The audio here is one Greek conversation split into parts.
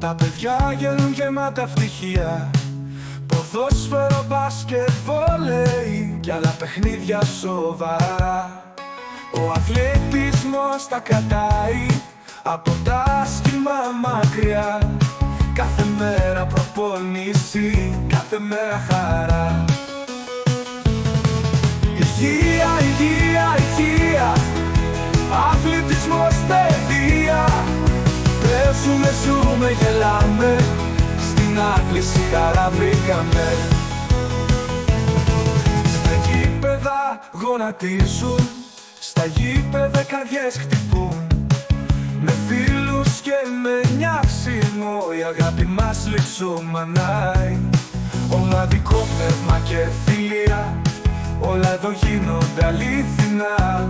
χαμόγελων γεμάτα ευτυχία Ποδόσφαιρο, μπάσκετ, βόλεϊ Κι άλλα παιχνίδια σοβαρά. Ο αθλητισμός τα κρατάει Από τα άσχημα μακριά. Κάθε μέρα προπονήσει, κάθε μέρα χαρά Παίζουμε, ζούμε, γελάμε. Στην άθληση χαρά βρήκαμε. Στα γήπεδα γονατίζουν. Στα γήπεδα καρδιές χτυπούν. Με φίλους και με νιάξιμο Η αγάπη μας λιξομανάει Ομαδικό πνεύμα και φιλία. Όλα εδώ γίνονται αλήθινα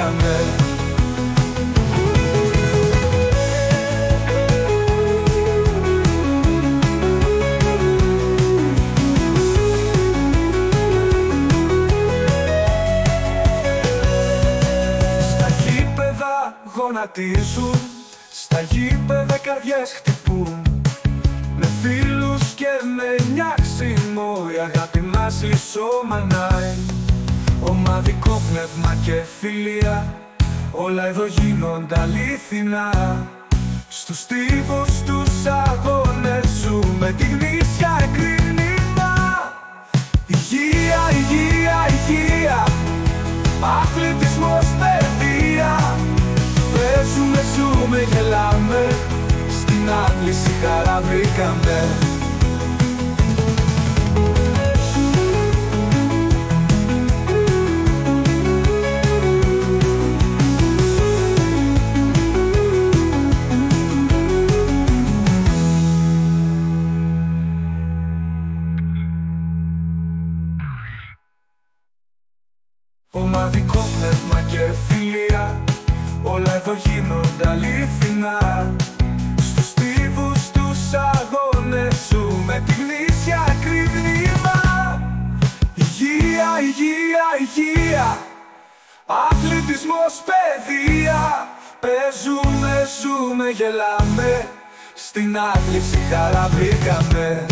βρήκαμε Στα γήπεδα γονατίζουν Στα γήπεδα καρδιές χτυπούν. Με φίλους και με νιάξιμο Η αγάπη μας λισομανάει Ομαδικό πνεύμα και φιλία. Όλα εδώ γίνονται αλήθινα. Στους στίβους τους αγώνες Ζούμε τη γνήσια εκκλίνημα Υγεία, υγεία, υγεία. Αθλητισμός, παιδεία. Παίζουμε, ζούμε, γελάμε. Στην άθληση χαρά βρήκαμε Ομαδικό πνεύμα και φιλία. Όλα εδώ γίνονται αλήθινα Στους στίβους τους αγώνες Ζούμε τη γνήσια κρυβνήμα. Υγεία, υγεία, υγεία. Αθλητισμός, παιδεία. Παίζουμε, ζούμε, γελάμε. Στην άθληση χαρά βρήκαμε